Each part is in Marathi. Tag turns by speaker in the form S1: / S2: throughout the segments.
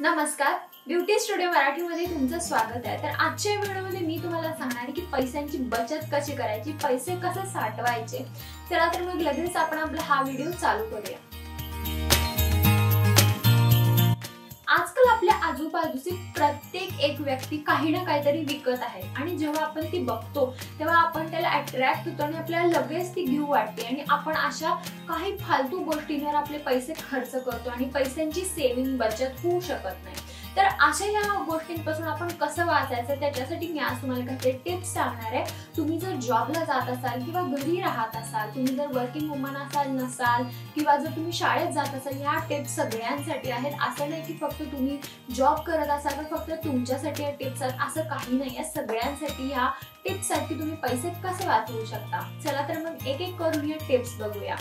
S1: नमस्कार. ब्युटी स्टुडिओ मराठीमध्ये तुमचं स्वागत आहे. तर आजच्या व्हिडिओमध्ये मी तुम्हाला सांगणार आहे की पैशांची बचत कशी करायची पैसे कसे साठवायचे. चला तर मग लगेच आपण आपला हा व्हिडिओ चालू करूया. आजकाल आपल्या आजूबाजूचे प्रत्येक एक व्यक्ती काही ना काहीतरी विकत आहे. आणि जेव्हा आपण ती बघतो तेव्हा आपण त्याला अट्रॅक्ट होतो आणि आपल्याला लगेच ती घेऊ वाटते. आणि आपण अशा काही फालतू गोष्टींवर आपले पैसे खर्च करतो आणि पैशांची सेव्हिंग बचत होऊ शकत नाही. तर अशा या गोष्टींपासून आपण कसं वाचायचं? त्याच्यासाठी मी आज तुम्हाला काही टिप्स सांगणार आहे. तुम्ही जर जॉबला जात असाल किंवा घरी राहत असाल तुम्ही जर वर्किंग वुमन असाल नसाल किंवा जर तुम्ही शाळेत जात असाल या टिप्स सगळ्यांसाठी आहेत. असं नाही की फक्त तुम्ही जॉब करत असाल तर फक्त तुमच्यासाठी या टिप्स आहेत. असं काही नाही. आहे सगळ्यांसाठी ह्या टिप्स आहेत की तुम्ही पैसे कसे वाचवू शकता? चला तर मग एक एक करून या टिप्स बघूया.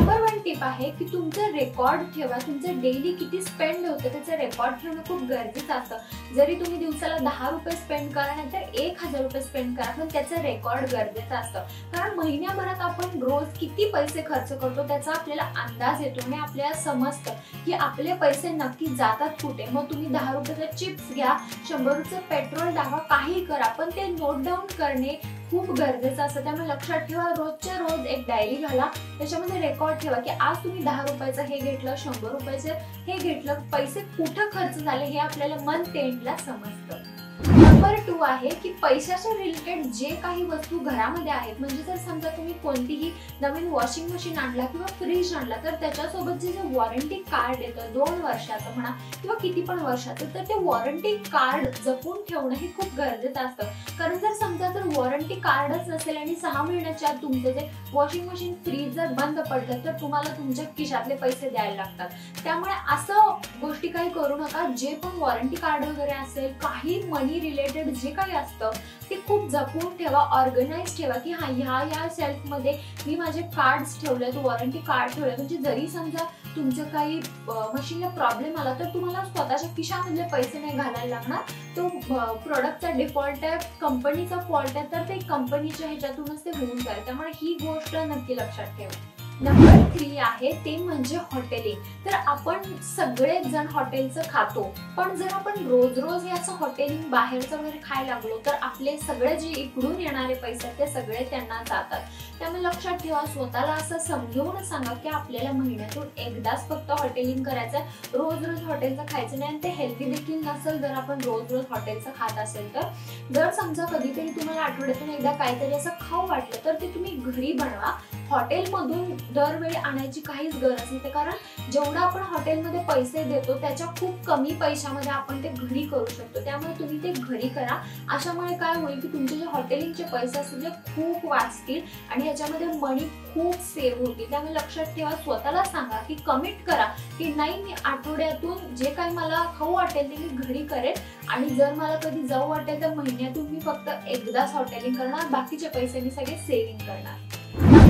S1: नंबर वन टिप आहे की तुमचं रेकॉर्ड ठेवा. तुमचं डेली किती स्पेंड होतं त्याचं रेकॉर्ड ठेवणं खूप गरजेचं असतं. जरी तुम्ही दिवसाला दहा रुपये स्पेंड करा नाहीतर एक हजार रुपये स्पेंड करा पण त्याचं रेकॉर्ड गरजेचं असतं. कारण महिन्याभरात आपण रोज किती पैसे खर्च करतो त्याचा आपल्याला अंदाज येतो आणि आपल्याला समजतं की आपले पैसे नक्की जातात कुठे. मग तुम्ही दहा रुपयाचा चिप्स घ्या शंभर रुपये पेट्रोल टाका काही करा पण ते नोट डाऊन करणे खूप गरजेचं असतं. त्यामुळे लक्षात ठेवा रोजच्या रोज एक डायरी घाला. त्याच्यामध्ये रेकॉर्ड ठेवा की आज तुम्ही दहा रुपयाचं हे घेतलं शंभर रुपयाचं हे घेतलं. पैसे कुठं खर्च झाले हे आपल्याला मन टेंटला समजतं. नंबर टू आहे की पैशाच्या रिलेटेड जे काही वस्तू घरामध्ये आहेत म्हणजे जर समजा तुम्ही कोणतीही नवीन वॉशिंग मशीन आणला किंवा फ्रीज आणला तर त्याच्यासोबत जे जे वॉरंटी कार्ड येतं दोन वर्षाचं म्हणा किंवा किती पण वर्षाचं तर ते वॉरंटी कार्ड जपून ठेवणं हे खूप गरजेचं असतं. कारण जर समजा जर वॉरंटी कार्डच नसेल आणि सहा महिन्याच्या आत तुमचं जे वॉशिंग मशीन फ्रीज जर बंद पडलं तर तुम्हाला तुमच्या खिशातले पैसे द्यायला लागतात. त्यामुळे असं गोष्टी काही करू नका. जे पण वॉरंटी कार्ड वगैरे असेल काही मनी रिलेटेड जे काही असतं ते खूप जपून ठेवा ऑर्गनाईज ठेवा की हा ह्या ह्या सेल्फमध्ये मी माझे कार्ड्स ठेवलेत वॉरंटी कार्ड ठेवले म्हणजे जरी समजा तुमचं काही मशीनला प्रॉब्लेम आला तर तुम्हाला स्वतःच्या खिशामधले पैसे नाही घालायला लागणार. तो प्रोडक्टचा डिफॉल्ट आहे कंपनीचा फॉल्ट आहे तर ते कंपनीच्या ह्याच्यातूनच ते होऊन जाईल. त्यामुळे ही गोष्ट नक्की लक्षात ठेवा. नंबर थ्री आहे ते म्हणजे हॉटेलिंग तर आपण सगळेच जण हॉटेलचं खातो पण जर आपण रोज रोज याचं हॉटेलिंग बाहेरचं वगैरे खायला लागलो तर आपले सगळे जे इकडून येणारे पैसे आहेत ते सगळे त्यांना जातात. त्यामुळे लक्षात ठेवा स्वतःला असं समजवून सांगा की आपल्याला महिन्यातून एकदाच फक्त हॉटेलिंग करायचं रोज रोज हॉटेलचं खायचं नाही आणि ते हेल्दी देखील नसेल जर आपण रोज रोज हॉटेलचं खात असेल तर. जर समजा कधीतरी तुम्हाला आठवड्यातून एकदा काहीतरी असं खाऊ वाटलं तर ते तुम्ही घरी बनवा. हॉटेलमधून दरवेळी आणायची काहीच गरज नसते कारण जेवढं आपण हॉटेलमध्ये पैसे देतो त्याच्या खूप कमी पैशामध्ये आपण ते घरी करू शकतो. त्यामुळे तुम्ही ते घरी करा. अशामुळे काय होईल की तुमचे जे हॉटेलिंगचे पैसे असतील ते खूप वाचतील आणि याच्यामध्ये मनी खूप सेव्ह होतील. त्यामुळे लक्षात ठेवा स्वतःला सांगा की कमिट करा की नाही मी आठवड्यातून जे काही मला खाऊ वाटेल ते मी घरी करेन आणि जर मला कधी जाऊ वाटेल तर महिन्यातून मी फक्त एकदाच हॉटेलिंग करणार. बाकीचे पैसे मी सगळे सेव्हिंग करणार.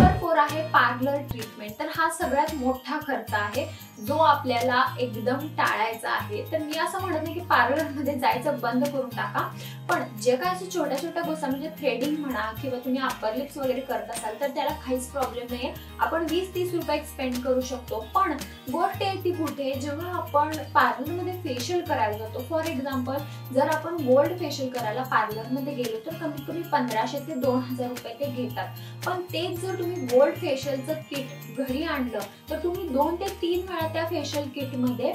S1: नंबर फोर आहे पार्लर ट्रीटमेंट तर हा सगळ्यात मोठा खर्च आहे. जो आपल्याला एकदम टाळायचा आहे तर मी असं म्हणत नाही की पार्लरमध्ये जायचं बंद करून टाका. पण जे काय अशा छोट्या छोट्या गोष्टी म्हणजे थ्रेडिंग म्हणा किंवा तुम्ही अप्पर लिप्स वगैरे करत असाल तर त्याला काहीच प्रॉब्लेम नाही आपण वीस तीस रुपये स्पेंड करू शकतो. पण गोष्ट आहे ती कुठे? जेव्हा आपण पार्लरमध्ये फेशियल करायला जातो फॉर एक्झाम्पल जर आपण गोल्ड फेशियल करायला पार्लरमध्ये गेलो तर कमीत कमी पंधराशे ते दोन हजार रुपये ते घेतात. पण तेच जर तुम्ही गोल्ड फेशियलचं किट घरी आणलं तर तुम्ही दोन ते तीन वेळा त्या फेशियल किटमध्ये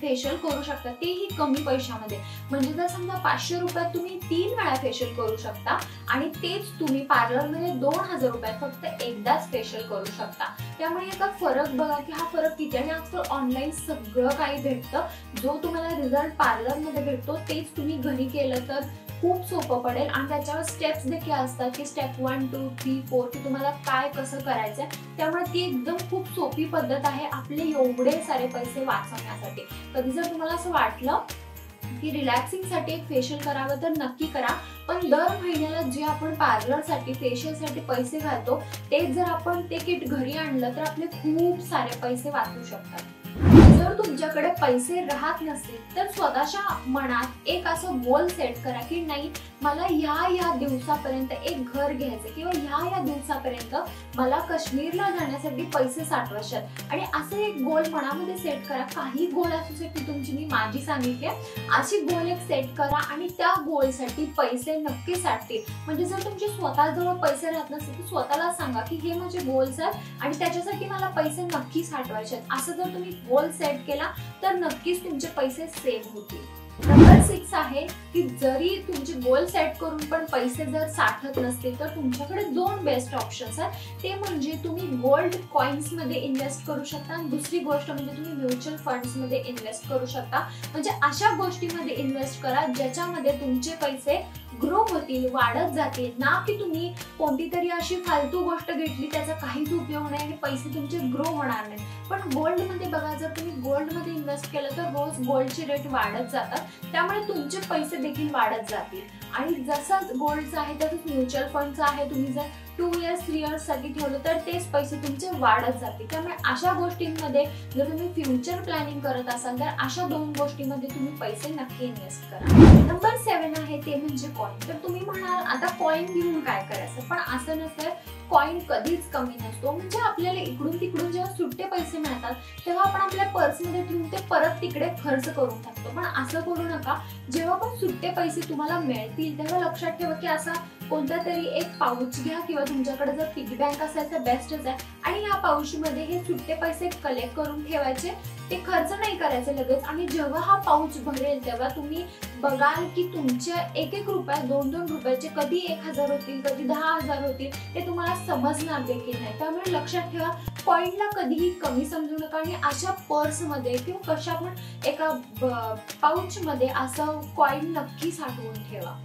S1: फेशियल करू शकता. तेही कमी पैशामध्ये. म्हणजे जर समजा पाचशे रुपयात तुम्ही तीन वेळा फेशियल करू शकता आणि तेच तुम्ही पार्लरमध्ये दोन हजार रुपयात फक्त एकदाच फेशियल करू शकता. त्यामुळे याचा फरक बघा की हा फरक किती आणि आजकाल ऑनलाईन सगळं काही भेटतं. जो तुम्हाला रिझल्ट पार्लरमध्ये भेटतो तेच तुम्ही घरी केलं तर खूप सोपं पडेल. आणि त्याच्यावर स्टेप्स देखील असतात की step one two three four की तुम्हाला काय कसं करायचं त्यामुळे ती एकदम खूप सोपी पद्धत आहे आपले एवढे सारे पैसे वाचवण्यासाठी. कधी जर तुम्हाला असं वाटलं की रिलॅक्सिंगसाठी एक फेशियल करावं तर नक्की करा. पण दर महिन्याला जे आपण पार्लरसाठी फेशियलसाठी पैसे घालतो तेच जर आपण ते किट घरी आणलं तर आपले खूप सारे पैसे वाचू शकतात. जर तुमच्याकडे पैसे राहत नसतील तर स्वतःच्या मनात एक असं गोल सेट करा की नाही मला ह्या या दिवसापर्यंत एक घर घ्यायचं किंवा ह्या या दिवसापर्यंत मला काश्मीरला जाण्यासाठी पैसे साठवायचे आणि असं एक गोल मनामध्ये सेट करा. काही गोल असू शकते तुमची मी माझी सांगितली अशी गोल एक सेट करा आणि त्या गोलसाठी पैसे नक्की साठतील. म्हणजे जर तुमचे स्वतःजवळ पैसे राहत नसतील तर स्वतःला सांगा की हे माझे गोल्स आहेत आणि त्याच्यासाठी मला पैसे नक्की साठवायचे आहेत. असं जर तुम्ही गोल सेट केला तर नक्कीच तुमचे पैसे सेव्ह होतील. नंबर सिक्स आहे की जरी तुमचे गोल सेट करून पण पैसे जर साठत नसतील तर तुमच्याकडे दोन बेस्ट ऑप्शन्स आहेत. ते म्हणजे तुम्ही गोल्ड कॉइन्समध्ये इन्व्हेस्ट करू शकता आणि दुसरी गोष्ट म्हणजे तुम्ही म्युच्युअल फंड्समध्ये इन्व्हेस्ट करू शकता. म्हणजे अशा गोष्टीमध्ये इन्व्हेस्ट करा ज्याच्यामध्ये तुमचे पैसे ग्रो होतील वाढत जातील ना की तुम्ही कोणती तरी अशी फालतू गोष्ट घेतली त्याचा काहीच उपयोग नाही आणि पैसे तुमचे ग्रो होणार नाही. पण गोल्डमध्ये बघा जर तुम्ही गोल्डमध्ये इन्व्हेस्ट केलं तर रोज गोल्डचे रेट वाढत जातात. त्यामुळे तुमचे पैसे देखील वाढत जातील. आणि जसं गोल्डचं आहे तसंच म्युच्युअल फंडचं आहे. तुम्ही जर टू इयर्स थ्री इयर्ससाठी ठेवलं तर तेच पैसे तुमचे वाढत जातील. त्यामुळे अशा गोष्टींमध्ये जर तुम्ही फ्युचर प्लॅनिंग करत असाल तर अशा दोन गोष्टींमध्ये तुम्ही पैसे नक्की इन्व्हेस्ट करा. नंबर सेव्हन आहे ते म्हणजे कॉइन तर तुम्ही म्हणाल आता कॉईन घेऊन काय करायचं? पण असं नसतं कॉइन कधीच कमी नसतो. म्हणजे आपल्याला इकडून तिकडून जेव्हा सुट्टे पैसे मिळतात तेव्हा आपण आपल्या पर्समध्ये ठेवून ते परत तिकडे खर्च करून टाकतो. पण असं करू नका. जेव्हा पण सुट्टे पैसे तुम्हाला मिळतील तेव्हा लक्षात ठेवा की असा कोणता तरी एक पाऊच घ्या किंवा तुमच्याकडे जर पिगी बँक असेल तर बेस्टच आहे. आणि या पाऊचमध्ये हे सुट्टे पैसे कलेक्ट करून ठेवायचे. ते खर्च नाही करायचे लगेच. आणि जेव्हा हा पाऊच भरेल तेव्हा तुम्ही बघाल की तुमच्या एक एक रुपया दोन दोन रुपयाचे कधी एक हजार होतील कधी दहा हजार होतील ते तुम्हाला समजणार देखील नाही. त्यामुळे लक्षात ठेवा पॉईंटला कधीही कमी समजू नका आणि अशा पर्समध्ये किंवा कशा पण एका पाऊचमध्ये असं कॉईन नक्की साठवून ठेवा.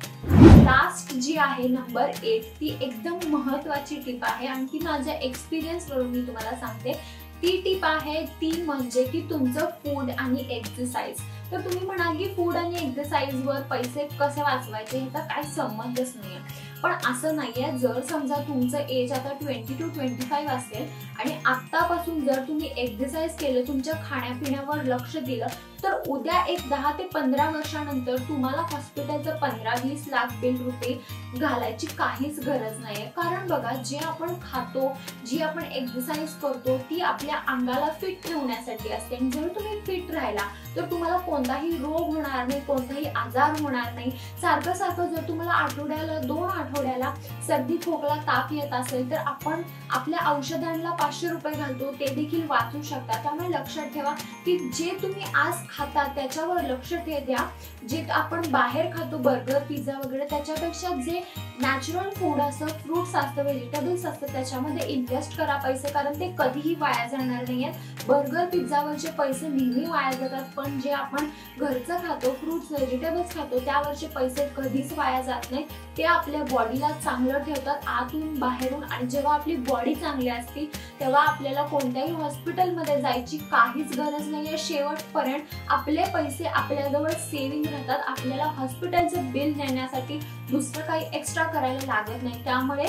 S1: लास्ट जी आहे नंबर एट ती एकदम महत्वाची टिप आहे. आणि ती माझ्या एक्सपिरियन्सवरून मी तुम्हाला सांगते. ती टीप आहे ती म्हणजे की तुमचं फूड आणि एक्सरसाइज तर तुम्ही म्हणाल की फूड आणि एक्सरसाइज वर पैसे कसे वाचवायचे? ह्याचा काय संबंधच नाहीये. पण असं नाहीये जर समजा तुमचं एज आता ट्वेंटी टू ट्वेंटी फाईव्ह असेल आणि आत्तापासून जर तुम्ही एक्सरसाइज केलं तुमच्या खाण्यापिण्यावर लक्ष दिलं तर उद्या एक दहा ते पंधरा वर्षानंतर तुम्हाला हॉस्पिटलचं पंधरा वीस लाख बिल रुपये घालायची काहीच गरज नाहीये. कारण बघा जे आपण खातो जी आपण एक्सरसाइज करतो ती आपल्या अंगाला फिट ठेवण्यासाठी असते. आणि जर तुम्ही फिट राहिला तर तुम्हाला कोणताही रोग होणार नाही कोणताही आजार होणार नाही. सारखं सारखं जर तुम्हाला आठवड्याला दोन आठवड्याला सर्दी खोकला ताप येत असेल तर आपण आपल्या औषधांना पाचशे रुपये घालतो. ते देखील वाचू शकता. त्यामुळे लक्षात ठेवा की जे तुम्ही आज खाता त्याच्यावर लक्ष द्या जे आपण बाहेर खातो बर्गर पिझ्झा वगैरे त्याच्यापेक्षा जे नॅचरल फूड असतं फ्रुट्स असतं व्हेजिटेबल्स असतं त्याच्यामध्ये इन्व्हेस्ट करा पैसे कारण ते कधीही वाया जाणार नाही आहेत बर्गर पिझ्झावरचे पैसे नेहमी वाया जातात पण जे आपण घरचं खातो फ्रुट्स व्हेजिटेबल्स खातो त्यावरचे पैसे कधीच वाया जात नाहीत ते आपल्या बॉडीला चांगलं ठेवतात आतून बाहेरून. आणि जेव्हा आपली बॉडी चांगली असते तेव्हा आपल्याला कोणत्याही हॉस्पिटलमध्ये जायची काहीच गरज नाही आहे शेवटपर्यंत आपले पैसे आपल्याजवळ सेव्हिंग राहतात आपल्याला हॉस्पिटलचं बिल देण्यासाठी दुसरं काही एक्स्ट्रा करायला लागत नाही. त्यामुळे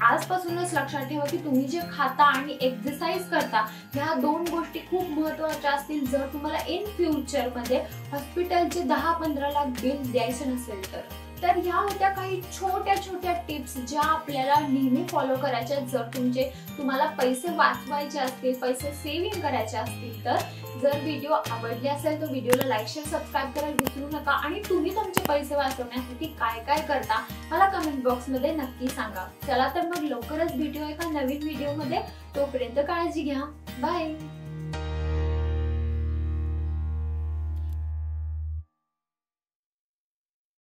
S1: आजपासूनच लक्षात ठेवा की तुम्ही जे खाता आणि एक्सरसाइज करता ह्या दोन गोष्टी खूप महत्त्वाच्या असतील. जर तुम्हाला इन फ्युचरमध्ये हॉस्पिटलचे दहा पंधरा लाख बिल द्यायचं नसेल तर. तर ह्या होत्या काही छोट्या छोट्या टिप्स ज्या आपल्याला नेहमी फॉलो करायच्या जर तुमचे तुम्हाला पैसे वाचवायचे असतील पैसे सेव्हिंग करायचे असतील तर जर व्हिडिओ आवडले असेल तर व्हिडिओला लाईक शेअर सबस्क्राईब करायला विसरू नका. आणि तुम्ही तुमचे पैसे वाचवण्यासाठी काय काय करता मला कमेंट बॉक्समध्ये नक्की सांगा. चला तर मग लवकरच व्हिडिओ एका नवीन व्हिडिओमध्ये तोपर्यंत काळजी घ्या. बाय